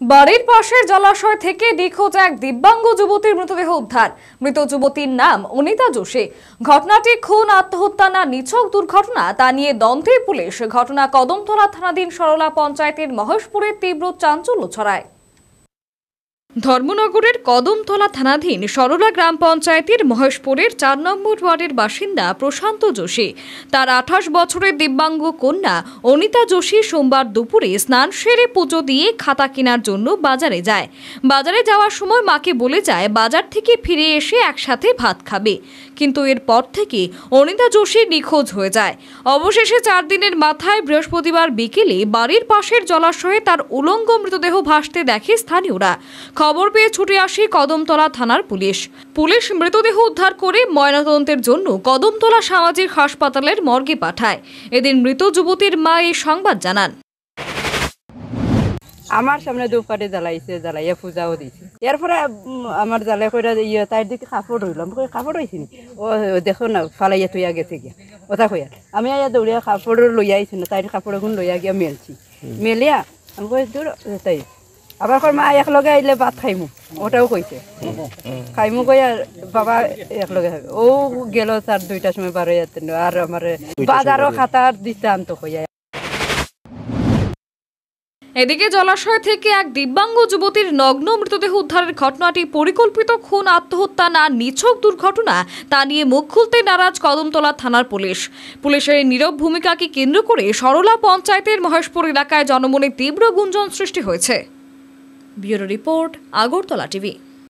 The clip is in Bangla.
বাড়ির পাশের জলাশয় থেকে নিখোঁজ এক দিব্যাঙ্গ যুবতীর মৃতদেহ উদ্ধার। মৃত যুবতীর নাম অনিতা যোশী। ঘটনাটি খুন, আত্মহত্যা না নিছক দুর্ঘটনা তা নিয়ে দন্তের পুলিশ ঘটনা কদমতলা থানাধীন সরলা পঞ্চায়েতের মহেশপুরে তীব্র চাঞ্চল্য ছড়ায়। ধর্মনগরের কদমতলা থানাধীন সরলা গ্রাম পঞ্চায়েতের মহেশপুরের চার নম্বর ওয়ার্ডের বাসিন্দা প্রশান্ত যোশী। তার আঠাশ বছরের দিব্যাঙ্গ কন্যা অনিতা যোশী সোমবার দুপুরে স্নান সেরে পুজো দিয়ে খাতা কেনার জন্য বাজারে যায়। বাজারে যাওয়ার সময় মাকে বলে যায়, বাজার থেকে ফিরে এসে একসাথে ভাত খাবে। কিন্তু এরপর থেকে অনিতা যোশী নিখোঁজ হয়ে যায়। অবশেষে চার দিনের মাথায় বৃহস্পতিবার বিকেলে বাড়ির পাশের জলাশয়ে তার উলঙ্গ মৃতদেহ ভাসতে দেখে স্থানীয়রা। খবর পেয়ে ছুটে আসে কদমতলা থানার পুলিশ। পুলিশ মৃতদেহ উদ্ধার করে ময়নাতদন্তের জন্য কদমতলা সামাজিক হাসপাতালের মর্গে পাঠায়। এদিন মৃত যুবতীর মা এই সংবাদ জানান। আমার সামনে দুপারে জ্বালাইছে জ্বালাইয়া পূজাও দিছে। এরপরে আমার জ্বালাই করে ইয়ে তাই দিকে কাপড় রইলাম কই কাপড় হয়েছি নি? ও দেখো না ফালাইয়া তুইয়া গেছে গিয়া। ওটা কইয়া আমি আইয়া দৌড়িয়া কাপড় লইয়া আইছি না তাই কাপড় এখন লইয়া গিয়া মেলছি। মেলিয়া আমি কই দূর তাই। আবার কর মা একলগে আইলে ভাত খাইমু। ওটাও কইছে। খাইমু কইয়া বাবা একলগে খাবে ও গেল তার দুইটার সময় বারো আর আমার বাজারও খাতার দিতে আনতো কইয়া এদিকে জলাশয় থেকে এক দিব্যাঙ্গ যুবতীর নগ্ন মৃতদেহ উদ্ধারের ঘটনাটি পরিকল্পিত খুন আত্মহত্যা না নিছক দুর্ঘটনা তা নিয়ে মুখ খুলতে নারাজ কদমতলা থানার পুলিশ। পুলিশের এই নীরব ভূমিকাকে কেন্দ্র করে সরলা পঞ্চায়েতের মহেশপুর এলাকায় জনমনে তীব্র গুঞ্জন সৃষ্টি হয়েছে। Bureau report Agartala TV.